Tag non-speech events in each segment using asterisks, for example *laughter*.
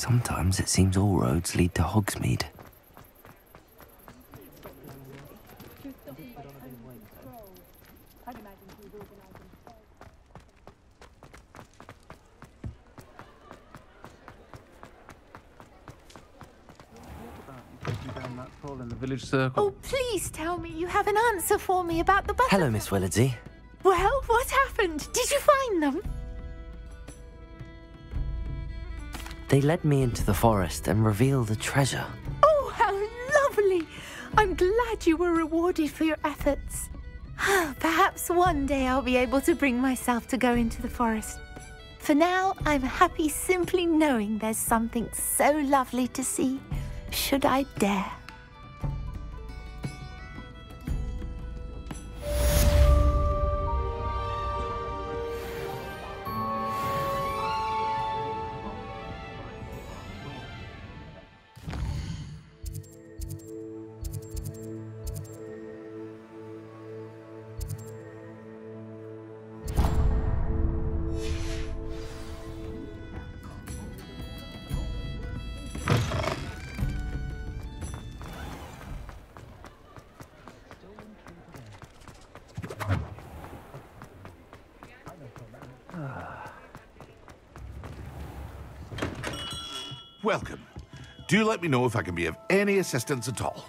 Sometimes it seems all roads lead to Hogsmeade. circle. Oh, please tell me you have an answer for me about the butterfly. Hello, Miss Willardsey. Well, what happened? Did you find them? They led me into the forest and revealed the treasure. Oh, how lovely! I'm glad you were rewarded for your efforts. Ah, perhaps one day I'll be able to bring myself to go into the forest. For now, I'm happy simply knowing there's something so lovely to see, should I dare. Welcome. Do let me know if I can be of any assistance at all.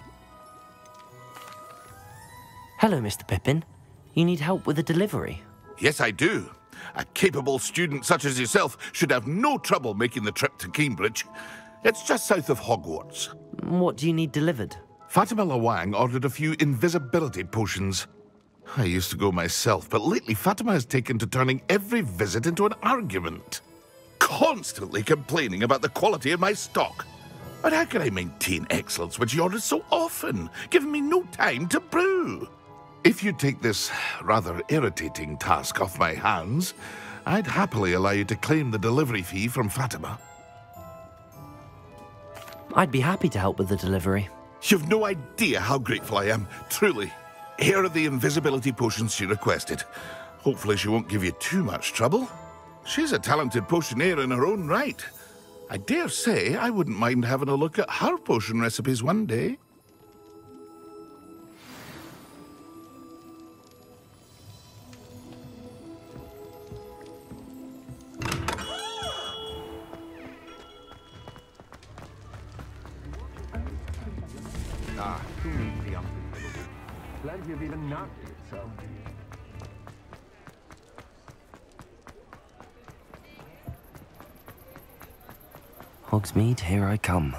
Hello, Mr. Pippin. You need help with a delivery? Yes, I do. A capable student such as yourself should have no trouble making the trip to Cambridge. It's just south of Hogwarts. What do you need delivered? Fatima Lawang ordered a few invisibility potions. I used to go myself, but lately Fatima has taken to turning every visit into an argument. Constantly complaining about the quality of my stock. But how can I maintain excellence when she orders so often, giving me no time to brew? If you'd take this rather irritating task off my hands, I'd happily allow you to claim the delivery fee from Fatima. I'd be happy to help with the delivery. You've no idea how grateful I am, truly. Here are the invisibility potions she requested. Hopefully she won't give you too much trouble. She's a talented potioneer in her own right. I dare say I wouldn't mind having a look at her potion recipes one day. Ah, the unbelievable? Plenty of even not so. Hogsmeade, here I come.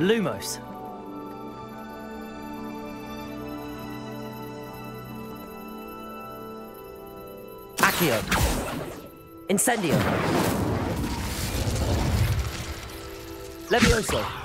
Lumos. Accio. Incendio. Levioso.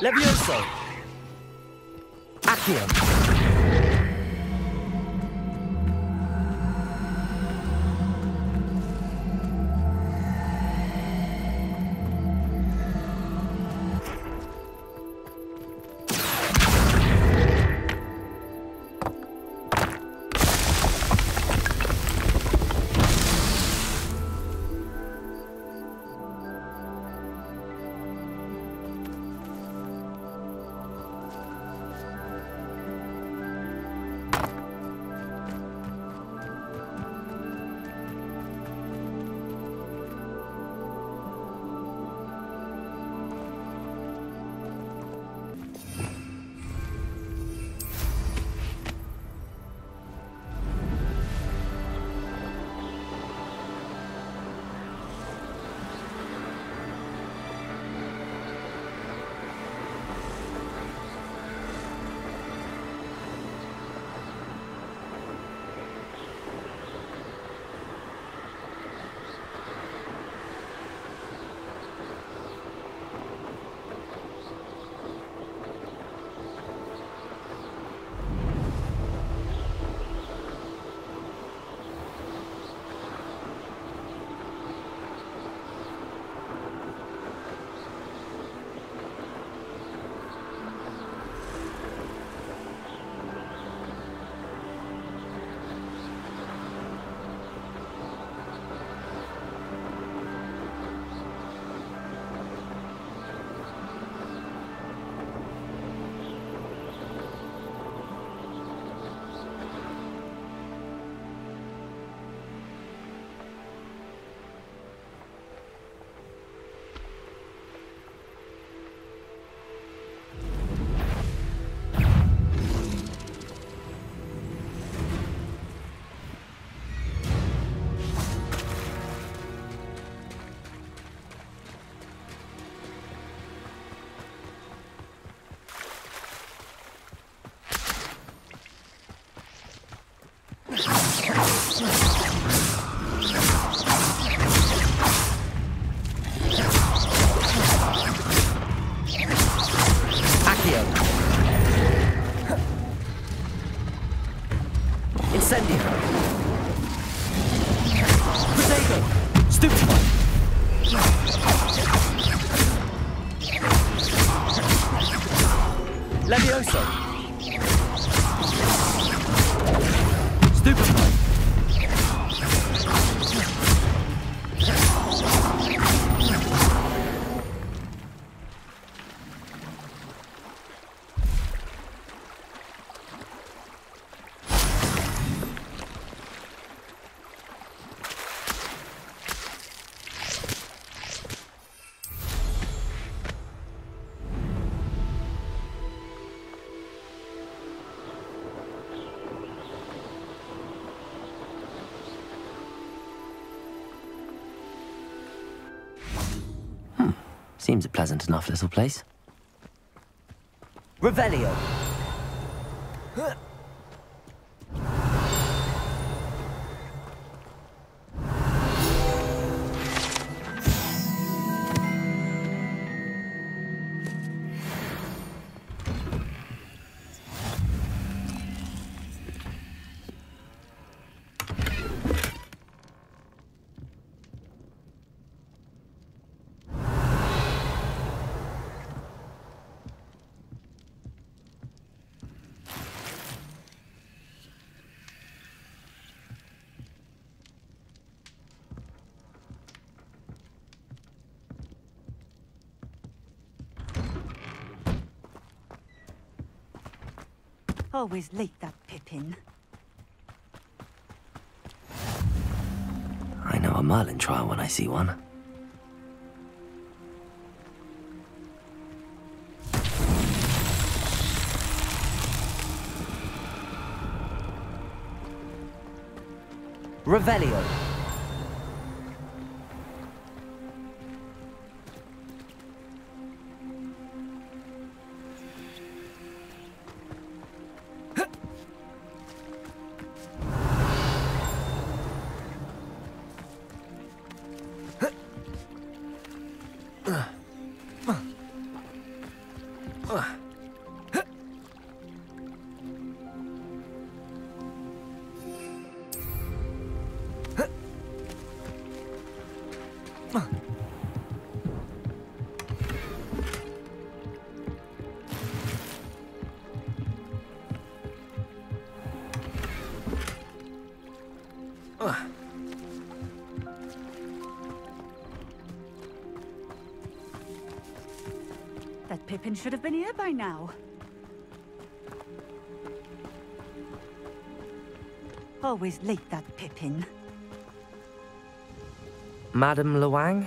Levioso. Accio. Seems a pleasant enough little place. Revelio. Always late, that Pippin. I know a Merlin trial when I see one. Revelio. That Pippin should have been here by now. Always late, that Pippin. Madam Lawang,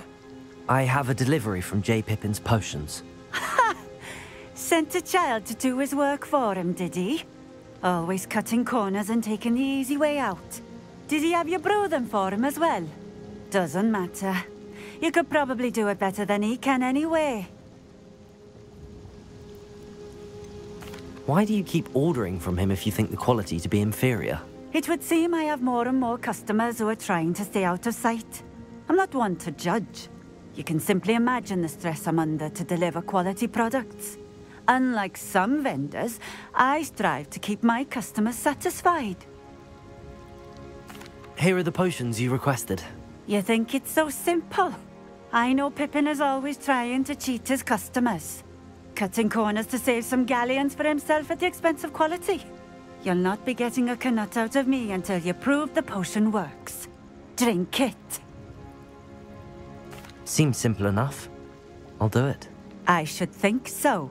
I have a delivery from J. Pippin's potions. *laughs* Sent a child to do his work for him, did he? Always cutting corners and taking the easy way out. Did he have you brew them for him as well? Doesn't matter. You could probably do it better than he can anyway. Why do you keep ordering from him if you think the quality to be inferior? It would seem I have more and more customers who are trying to stay out of sight. I'm not one to judge. You can simply imagine the stress I'm under to deliver quality products. Unlike some vendors, I strive to keep my customers satisfied. Here are the potions you requested. You think it's so simple? I know Pippin is always trying to cheat his customers. Cutting corners to save some galleons for himself at the expense of quality. You'll not be getting a Knut out of me until you prove the potion works. Drink it. Seems simple enough. I'll do it. I should think so.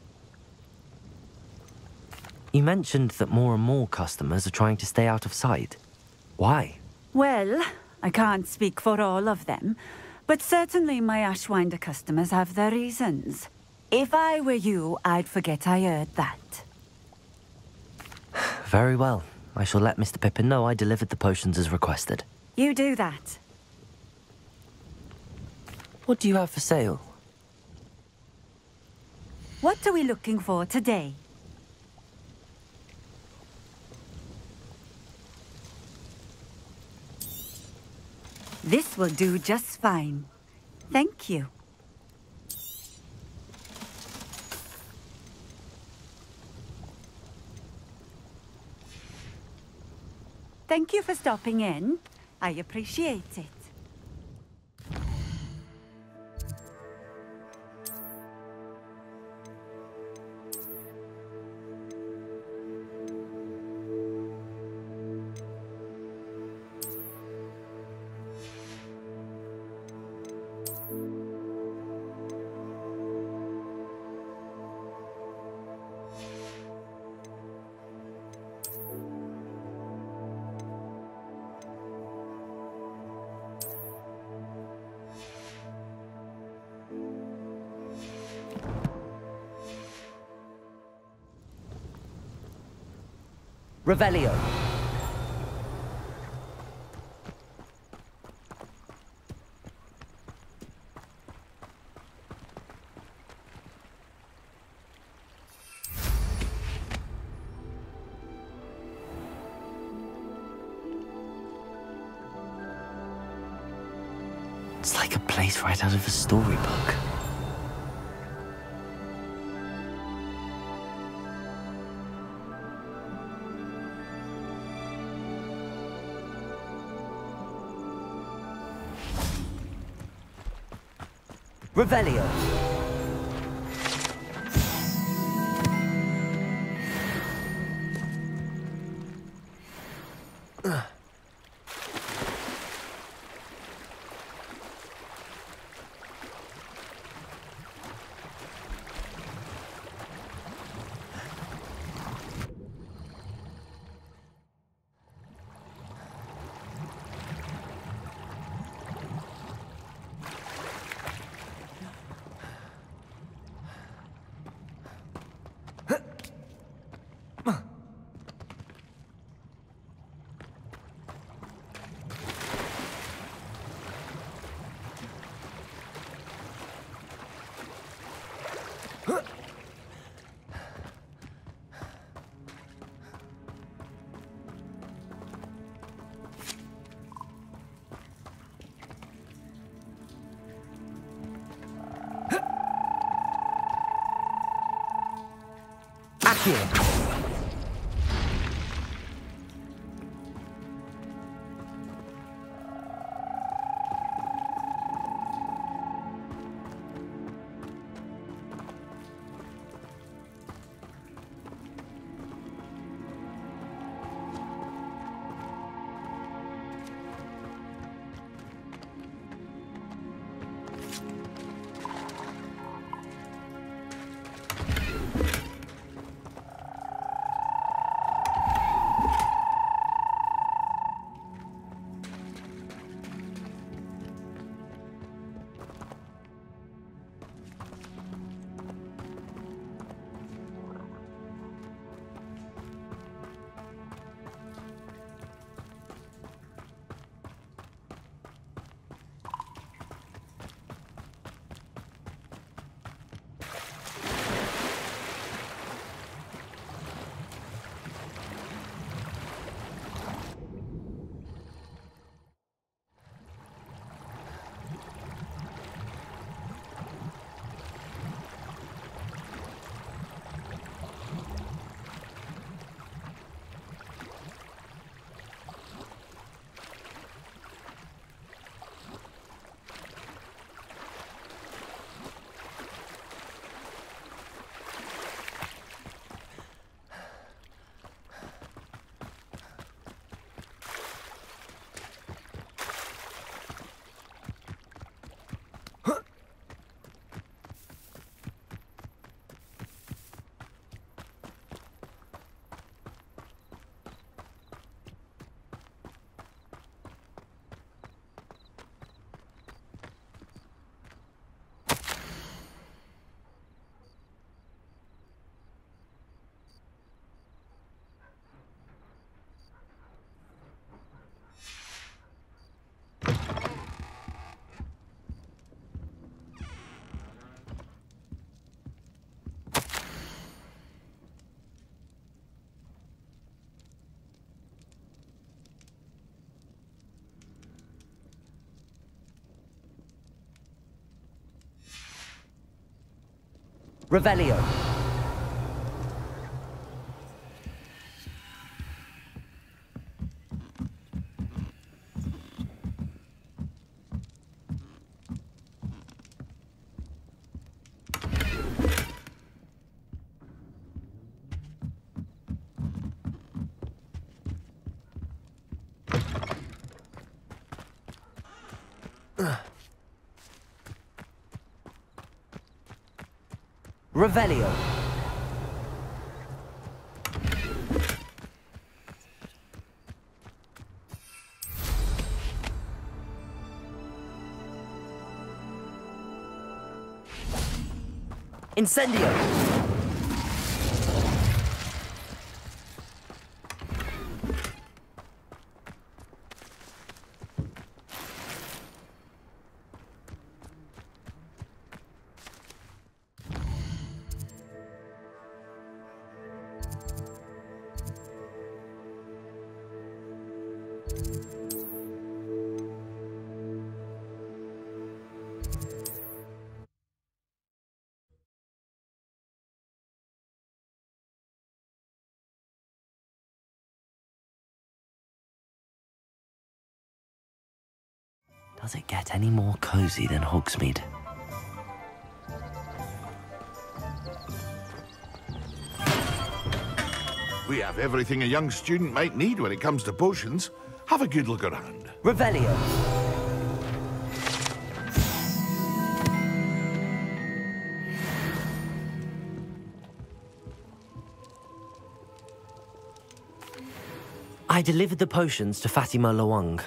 You mentioned that more and more customers are trying to stay out of sight. Why? Well, I can't speak for all of them, but certainly my Ashwinder customers have their reasons. If I were you, I'd forget I heard that. *sighs* Very well. I shall let Mr. Pippin know I delivered the potions as requested. You do that. What do you have for sale? What are we looking for today? This will do just fine. Thank you. Thank you for stopping in. I appreciate it. Revelio. Revelio. Accio. Revelio. Revelio. Incendio. Does it get any more cozy than Hogsmeade? We have everything a young student might need when it comes to potions. Have a good look around. Revelio. I delivered the potions to Fatima Lawang.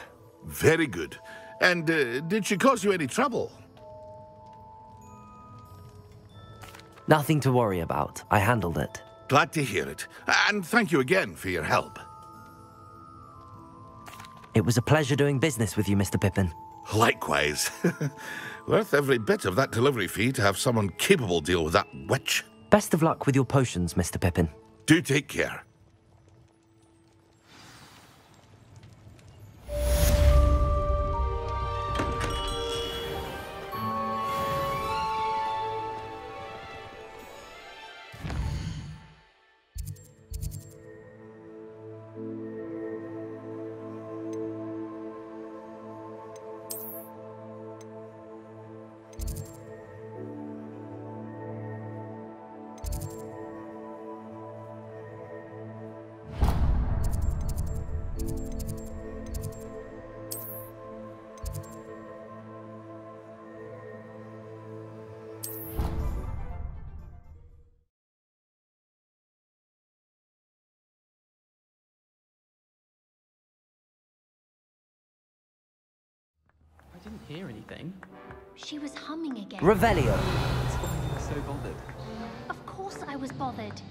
Very good. And uh, did she cause you any trouble? Nothing to worry about. I handled it. Glad to hear it. And thank you again for your help. It was a pleasure doing business with you, Mr. Pippin. Likewise. *laughs* Worth every bit of that delivery fee to have someone capable deal with that witch. Best of luck with your potions, Mr. Pippin. Do take care. Hear anything. She was humming again. Revelio. That's why you were so bothered. of course I was bothered.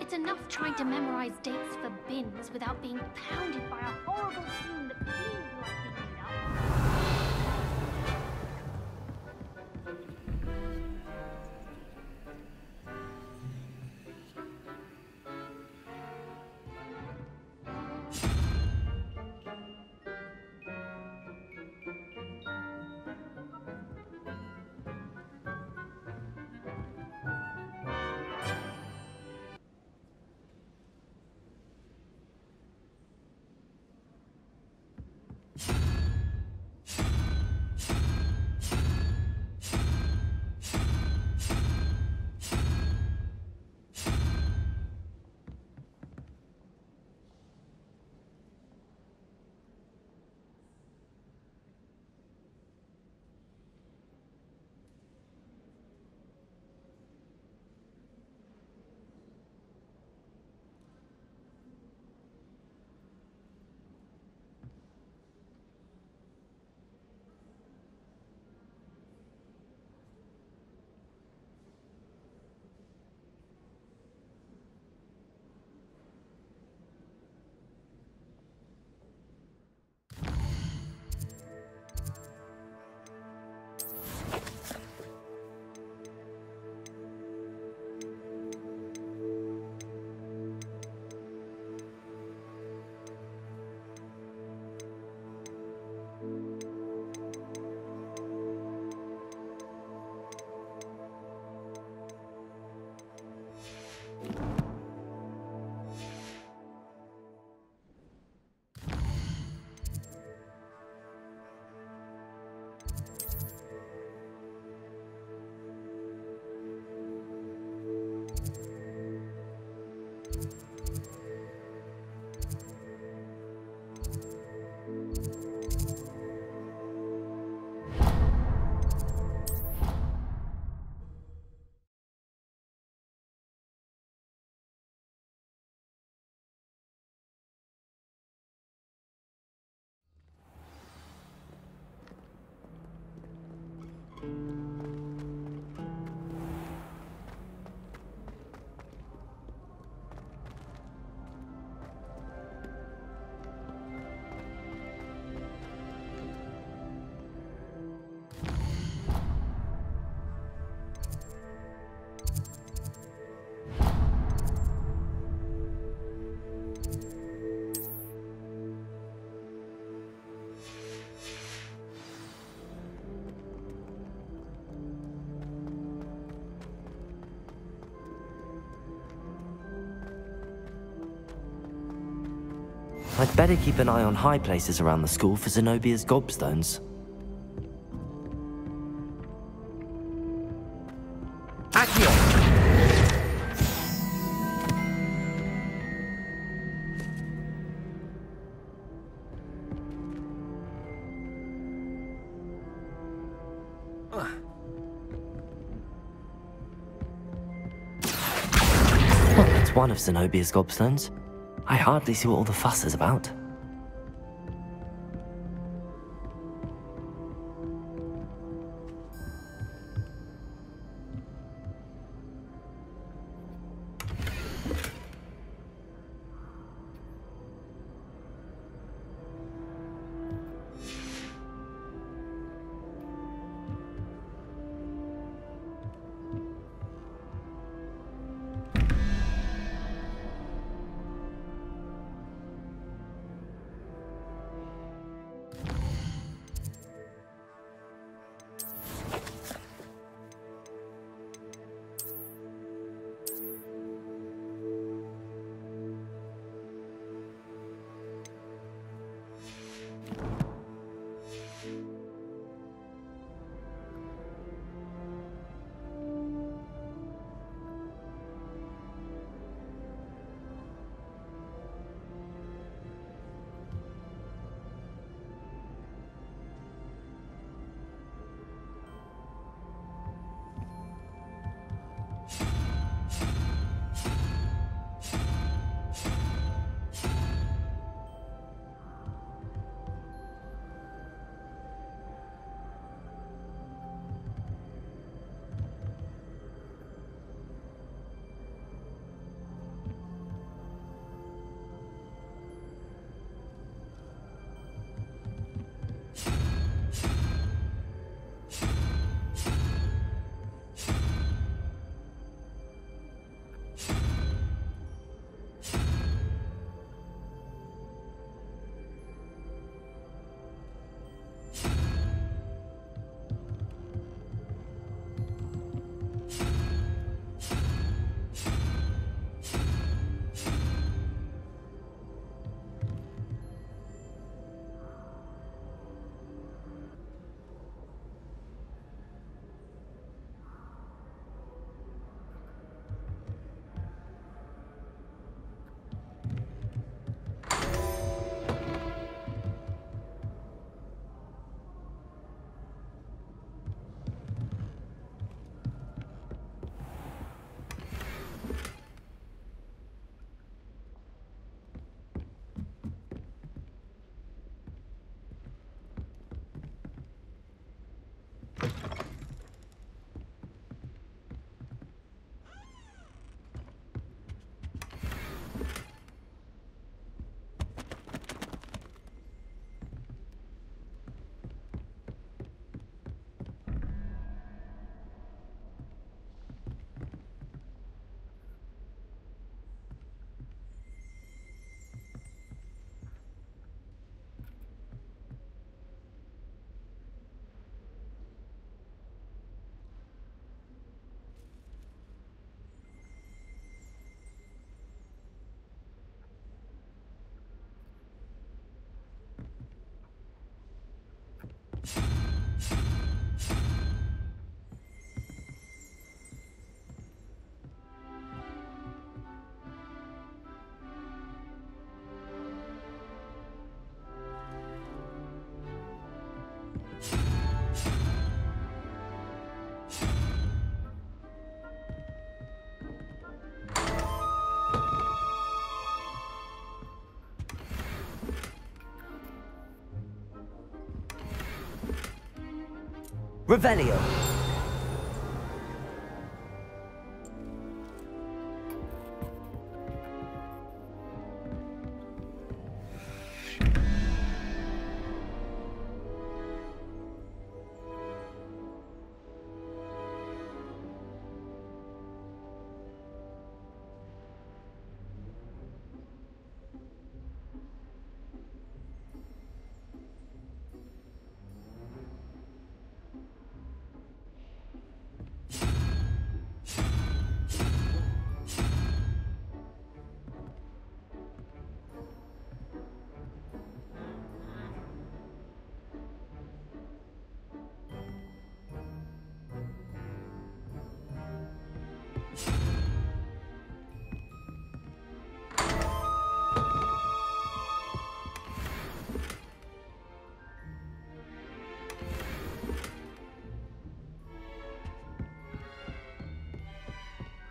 It's enough trying to memorize dates for Binns without being pounded by a horrible tune that feels like I'd better keep an eye on high places around the school for Zenobia's gobstones. it's one of Zenobia's gobstones. I hardly see what all the fuss is about. Revelio.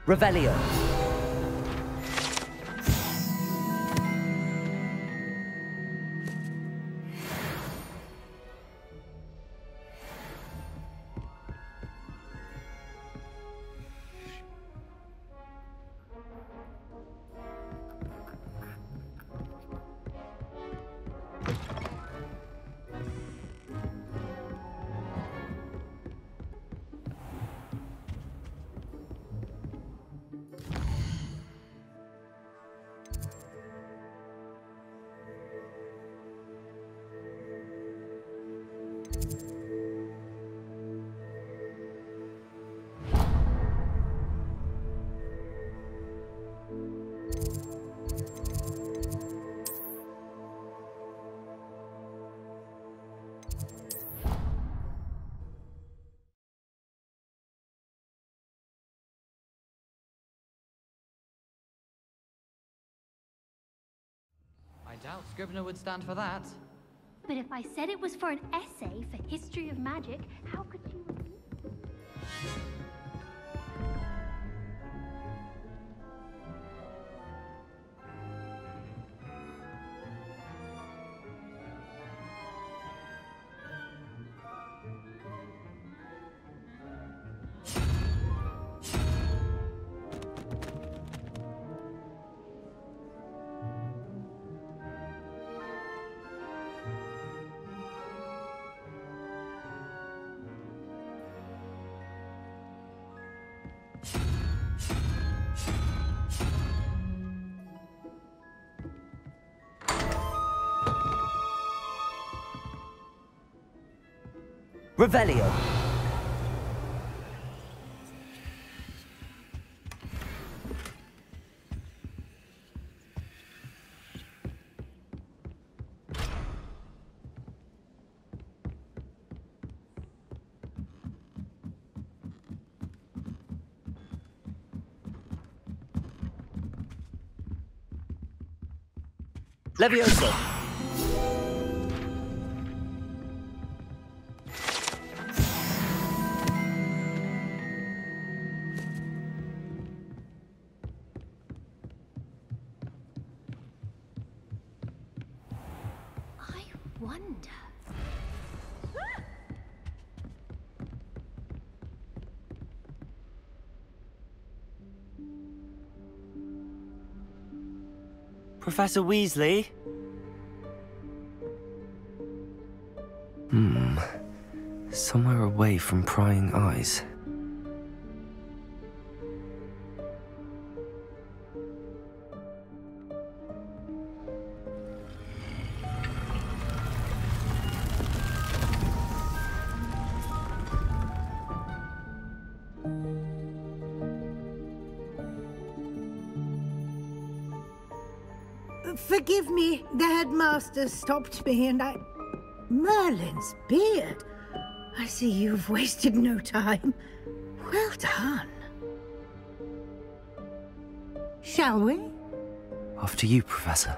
Revelio. Would stand for that. But if I said it was for an essay for history of magic, how could you Revelio. Levioso. Professor Weasley? Hmm. Somewhere away from prying eyes. Forgive me, the headmaster stopped me and I. Merlin's beard. I see you've wasted no time. Well done. Shall we? After you, Professor.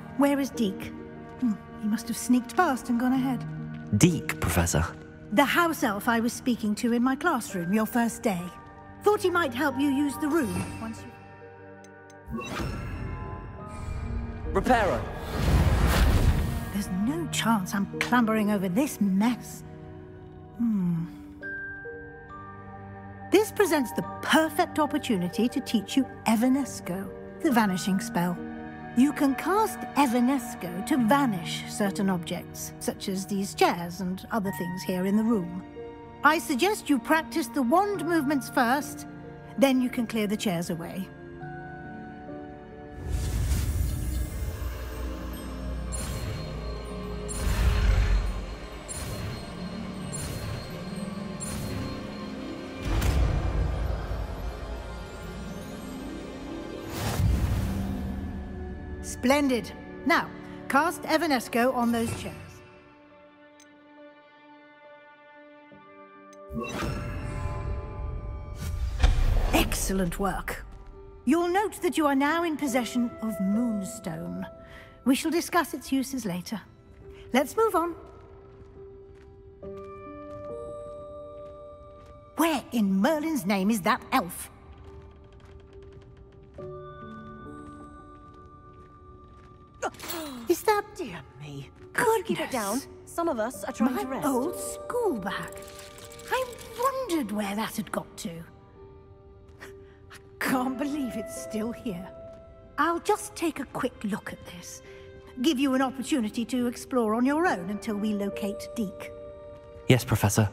where is Deke? Hmm, he must have sneaked past and gone ahead. Deke, Professor. The house elf I was speaking to in my classroom your first day. Thought he might help you use the room once you. Reparo. There's no chance I'm clambering over this mess. Hmm. This presents the perfect opportunity to teach you Evanesco, the vanishing spell. You can cast Evanesco to vanish certain objects, such as these chairs and other things here in the room. I suggest you practice the wand movements first, then you can clear the chairs away. Splendid. Now, cast Evanesco on those chairs. Excellent work. You'll note that you are now in possession of Moonstone. We shall discuss its uses later. Let's move on. Where in Merlin's name is that elf? Is that... Dear me. Goodness. Keep it down. Some of us are trying My to rest. My old school bag. I wondered where that had got to. I can't believe it's still here. I'll just take a quick look at this. Give you an opportunity to explore on your own until we locate Deke. Yes, Professor.